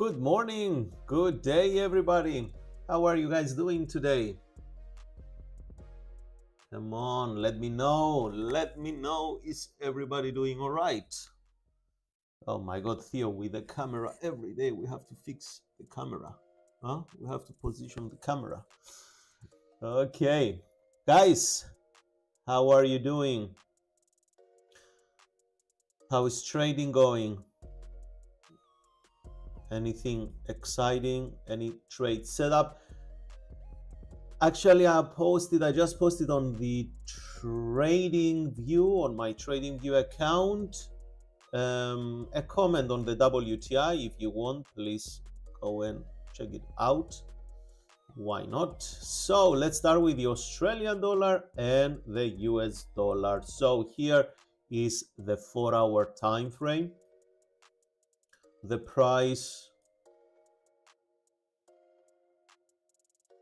Good morning, good day, everybody. How are you guys doing today? Come on, let me know. Let me know. Is everybody doing all right? Oh my God, Theo, with the camera every day, we have to fix the camera. Huh? We have to position the camera. Okay, guys, how are you doing? How is trading going? Anything exciting? Any trade setup? Actually, I posted, I just posted on the TradingView on my TradingView account um, a comment on the WTI. If you want, please go and check it out. Why not? So let's start with the Australian dollar and the US dollar. So here is the four hour time frame. The price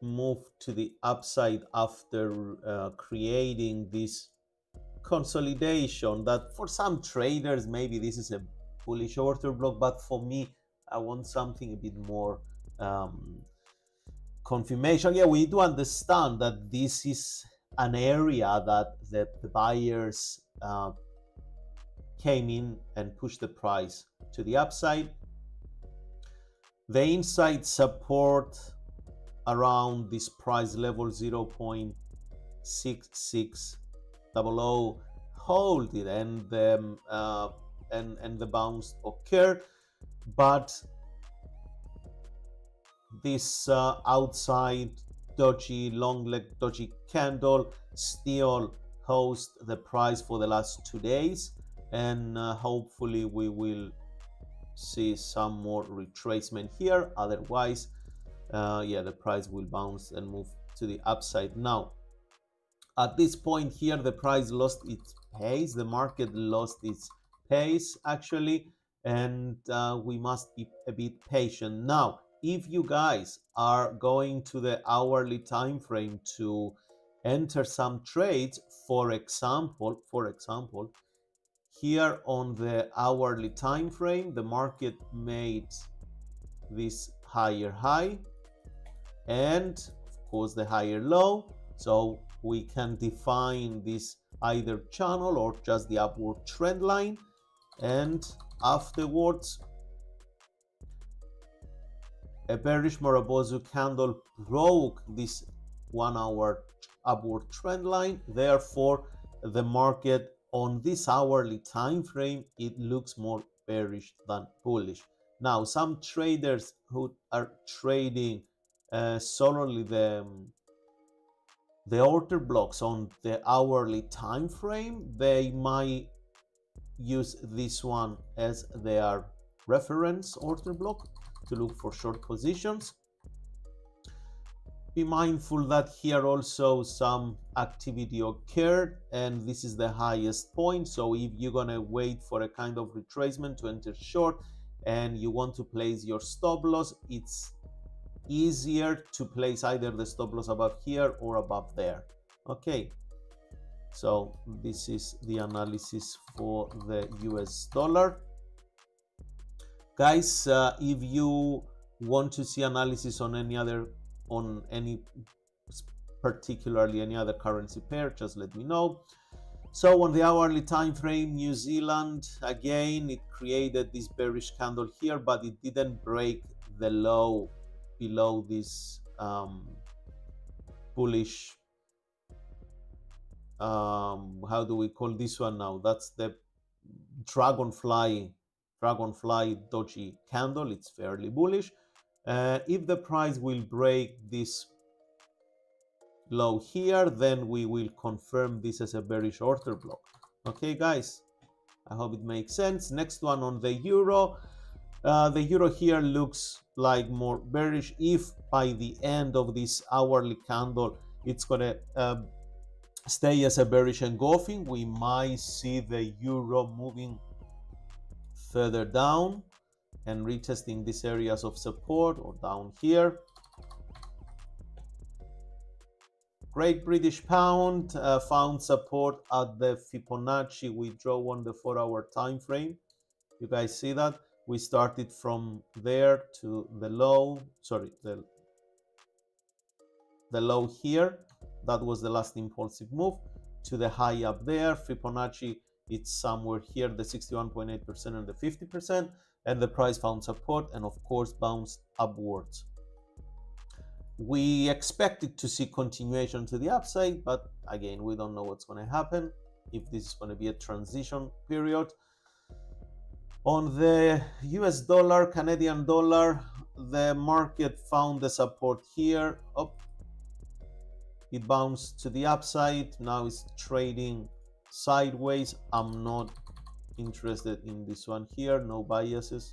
moved to the upside after uh, creating this consolidation that for some traders maybe this is a bullish order block but for me i want something a bit more um, confirmation. Yeah we do understand that this is an area that the, the buyers uh, came in and pushed the price to the upside. The inside support around this price level 0.66 double O hold it and the uh, and and the bounce occur but this uh, outside doji long leg doji candle still host the price for the last two days and uh, hopefully we will see some more retracement here. Otherwise uh, yeah the price will bounce and move to the upside. Now at this point here the price lost its pace. The market lost its pace actually and uh, we must be a bit patient. Now if you guys are going to the hourly time frame to enter some trades for example for example here on the hourly time frame the market made this higher high and of course the higher low. So we can define this either channel or just the upward trend line. And afterwards a bearish Marubozu candle broke this one hour upward trend line. Therefore the market on this hourly time frame it looks more bearish than bullish. Now some traders who are trading uh, solely the the order blocks on the hourly time frame they might use this one as their reference order block to look for short positions be mindful that here also some activity occurred and this is the highest point. So if you're gonna wait for a kind of retracement to enter short and you want to place your stop loss it's easier to place either the stop loss above here or above there. Okay so this is the analysis for the US dollar. Guys uh, if you want to see analysis on any other on any particularly any other currency pair just let me know. So on the hourly time frame new zealand again it created this bearish candle here but it didn't break the low below this um, bullish um, how do we call this one now? That's the dragonfly dragonfly doji candle. It's fairly bullish uh, if the price will break this low here then we will confirm this as a bearish order block okay guys. I hope it makes sense. Next one on the euro. Uh, the euro here looks like more bearish. If by the end of this hourly candle it's gonna uh, stay as a bearish engulfing we might see the euro moving further down and retesting these areas of support or down here Great British Pound uh, found support at the Fibonacci withdrawal on the four hour time frame. You guys see that? we started from there to the low sorry the the low here that was the last impulsive move to the high up there fibonacci it's somewhere here the 61.8% and the 50% and the price found support and of course bounced upwards. We expected to see continuation to the upside but again we don't know what's going to happen if this is going to be a transition period. On the US dollar Canadian dollar the market found the support here. Up. It bounced to the upside. Now it's trading sideways. I'm not interested in this one here no biases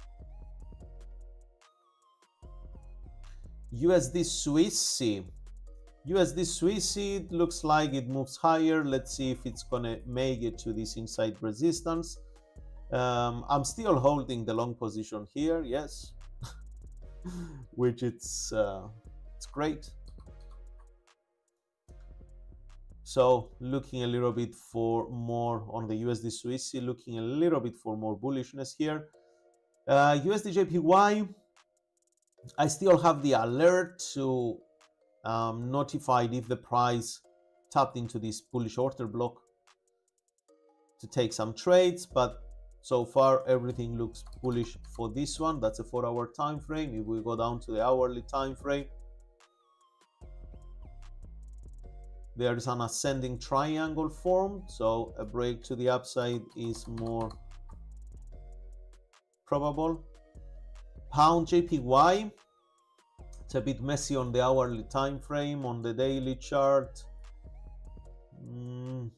USD Swissy. USD Swissy looks like it moves higher. Let's see if it's gonna make it to this inside resistance. Um, I'm still holding the long position here, yes, which it's uh, it's great. So looking a little bit for more on the USD Swissy, looking a little bit for more bullishness here. Uh, USD JPY I still have the alert to um, notify if the price tapped into this bullish order block to take some trades, but so far everything looks bullish for this one. That's a four hour time frame. If we go down to the hourly time frame, there is an ascending triangle formed, so a break to the upside is more probable pound JPY. It's a bit messy on the hourly time frame, on the daily chart. Mm,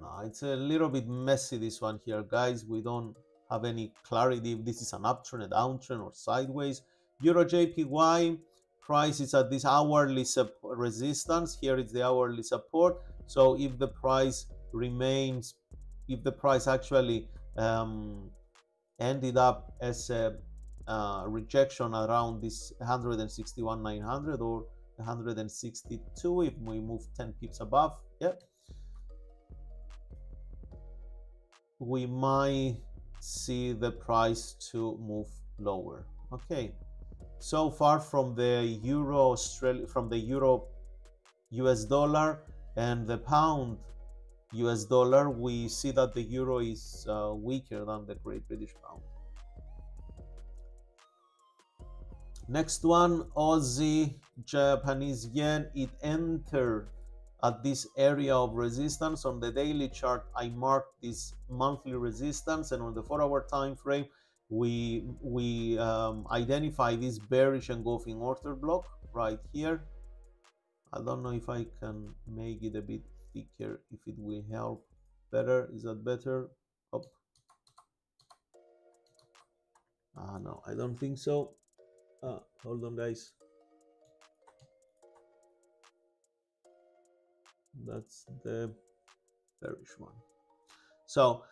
no, it's a little bit messy this one here, guys. We don't have any clarity if this is an uptrend, a downtrend, or sideways. Euro JPY price is at this hourly resistance. Here is the hourly support. So if the price remains, if the price actually um, ended up as a uh, rejection around this 161 900 or 162 if we move 10 pips above yeah we might see the price to move lower okay so far from the euro australia from the euro us dollar and the pound us dollar we see that the euro is uh, weaker than the great british pound Next one, Aussie Japanese yen. It entered at this area of resistance on the daily chart. I marked this monthly resistance, and on the four-hour time frame, we we um, identify this bearish engulfing order block right here. I don't know if I can make it a bit thicker. If it will help better, is that better? Up. Ah, no, I don't think so. Ah, hold on, guys. That's the bearish one. So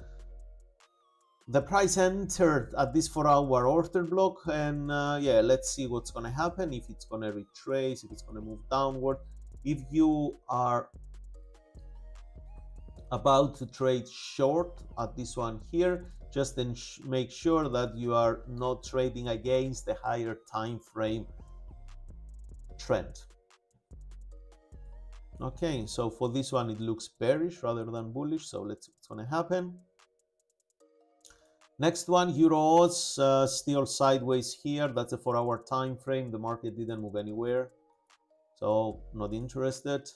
the price entered at this four hour order block and uh, yeah let's see what's gonna happen if it's gonna retrace if it's gonna move downward. If you are about to trade short at this one here just then make sure that you are not trading against the higher time frame trend. Okay so for this one it looks bearish rather than bullish so let's see what's to happen next one euros uh, still sideways here. That's a four hour time frame. The market didn't move anywhere. So not interested.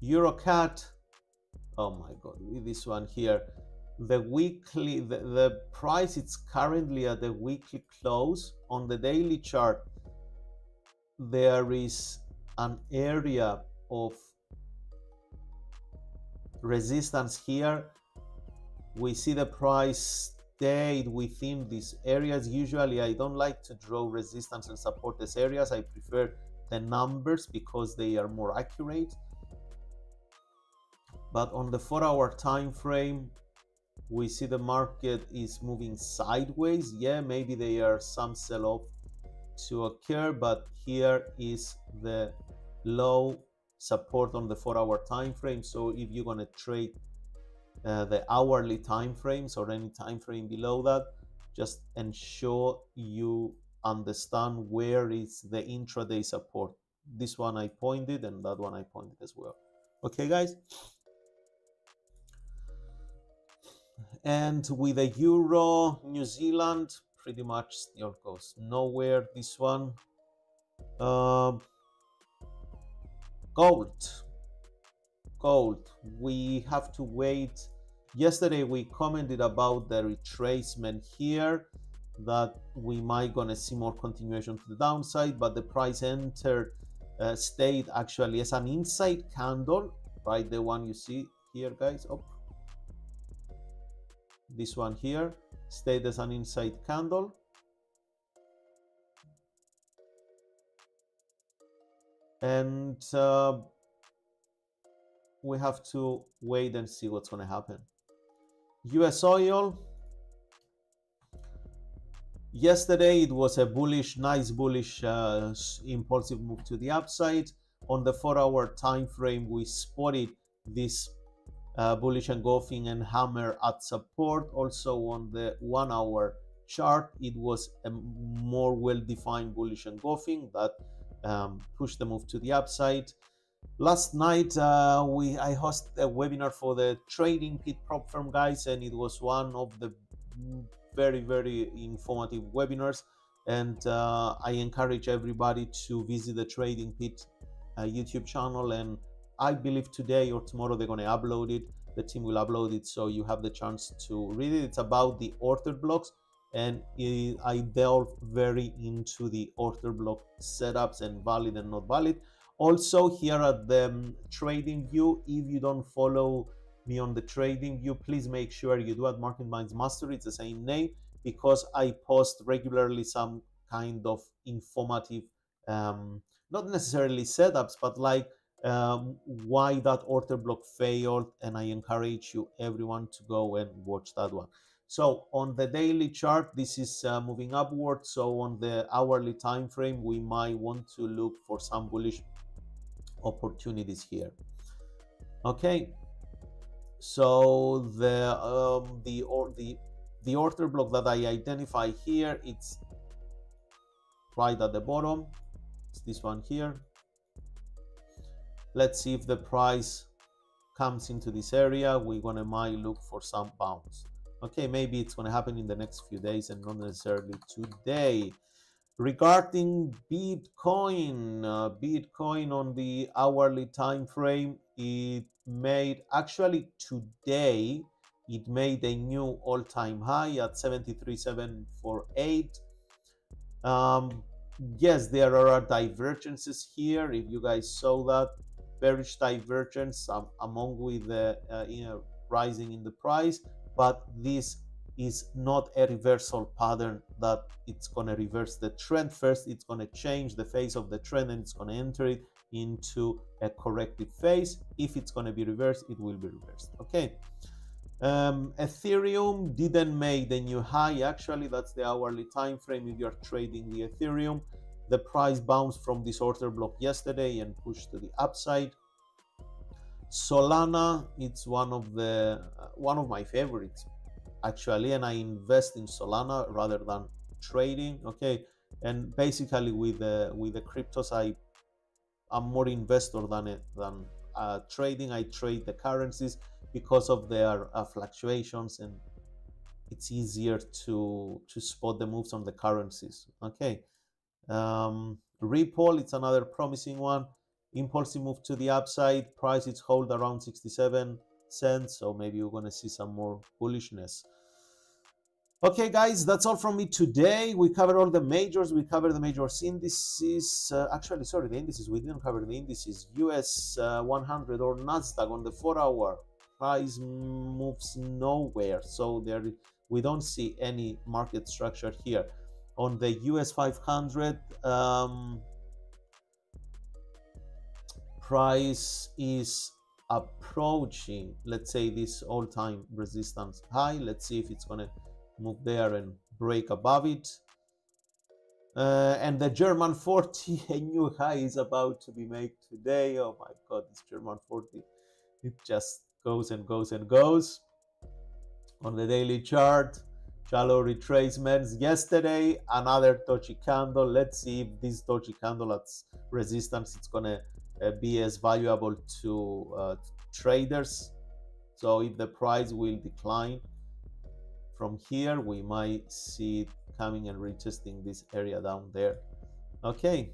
Euro CAD, oh my God, this one here, the weekly, the, the price it's currently at the weekly close. On the daily chart. There is an area of resistance here. We see the price stayed within these areas. Usually I don't like to draw resistance and support these areas. I prefer the numbers because they are more accurate but on the four hour time frame we see the market is moving sideways yeah maybe there are some sell-off to occur but here is the low support on the four hour time frame so if you're going to trade uh, the hourly time frames or any time frame below that just ensure you understand where is the intraday support. This one i pointed and that one i pointed as well. Okay guys? And with the euro new zealand pretty much still goes nowhere this one. Um, gold. Gold. We have to wait. Yesterday we commented about the retracement here that we might gonna see more continuation to the downside but the price entered uh, stayed actually as an inside candle right? The one you see here guys. Oh this one here stayed as an inside candle and uh, we have to wait and see what's going to happen us oil yesterday it was a bullish nice bullish uh, impulsive move to the upside. On the four hour time frame we spotted this uh, bullish engulfing and hammer at support. Also on the one hour chart it was a more well defined bullish engulfing that um, pushed the move to the upside last night uh, we i hosted a webinar for the trading pit prop firm guys and it was one of the very very informative webinars and uh, i encourage everybody to visit the trading pit uh, youtube channel and I believe today or tomorrow they're going to upload it. The team will upload it so you have the chance to read it. It's about the order blocks and I delve very into the order block setups and valid and not valid. Also here at the TradingView, if you don't follow me on the TradingView, please make sure you do at Market Minds Mastery. It's the same name because I post regularly some kind of informative, um, not necessarily setups, but like um, why that order block failed and I encourage you everyone to go and watch that one. So on the daily chart, this is uh, moving upward. So on the hourly time frame, we might want to look for some bullish opportunities here. Okay, so the um, the or the the order block that I identify here, it's right at the bottom. It's this one here let's see if the price comes into this area we're gonna might look for some bounce okay maybe it's gonna happen in the next few days and not necessarily today. Regarding bitcoin uh, bitcoin on the hourly time frame it made actually today it made a new all-time high at 73748 um yes there are divergences here. If you guys saw that bearish divergence um, among with the uh, you know, rising in the price, but this is not a reversal pattern that it's going to reverse the trend. First, it's going to change the phase of the trend and it's going to enter it into a corrective phase. If it's going to be reversed, it will be reversed. Okay. Um, Ethereum didn't make the new high. Actually, that's the hourly time frame. If you're trading the Ethereum, the price bounced from this order block yesterday and pushed to the upside. Solana, it's one of the uh, one of my favorites actually, and I invest in Solana rather than trading. Okay, and basically with the with the cryptos, I I'm more investor than it than uh, trading. I trade the currencies because of their uh, fluctuations and it's easier to to spot the moves on the currencies. Okay um, Ripple, it's another promising one. Impulsive move to the upside. Price hold around 67 cents. So maybe we're going to see some more bullishness. Okay, guys, that's all from me today. We covered all the majors. We covered the majors indices. Uh, actually, sorry, the indices. We didn't cover the indices. US uh, 100 or NASDAQ on the four hour. Price moves nowhere. So there, we don't see any market structure here on the US 500 um, price is approaching let's say this all-time resistance high let's see if it's going to move there and break above it Uh, and the German 40, a new high is about to be made today. Oh my God, this German 40, it just goes and goes and goes. On the daily chart, shallow retracements. Yesterday, another doji candle. Let's see if this doji candle at resistance it's gonna be as valuable to uh, traders. So if the price will decline from here, we might see it coming and retesting this area down there. Okay.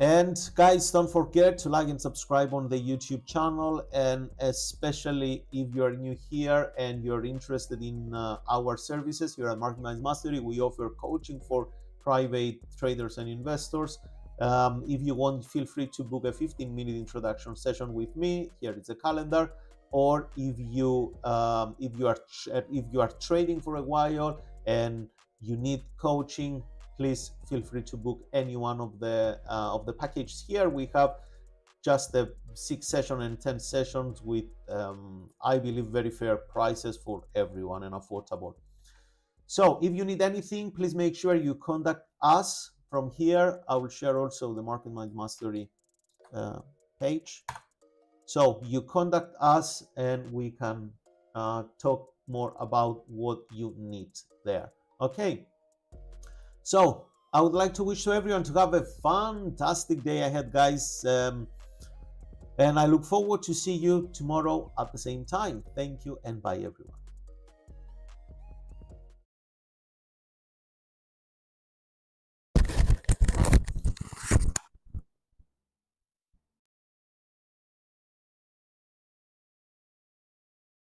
And guys, don't forget to like and subscribe on the YouTube channel. And especially if you're new here and you're interested in uh, our services here at Market Mastery, we offer coaching for private traders and investors. Um, if you want, feel free to book a 15 minute introduction session with me. Here is a calendar. Or if you um, if you are if you are trading for a while and you need coaching, please feel free to book any one of the uh, of the packages here. We have just the six session and 10 sessions with um, I believe very fair prices for everyone and affordable. So if you need anything, please make sure you contact us from here. I will share also the Market Mind Mastery uh, page. So you contact us and we can uh, talk more about what you need there. Okay. So I would like to wish to everyone to have a fantastic day ahead, guys. Um, and I look forward to see you tomorrow at the same time. Thank you and bye, everyone.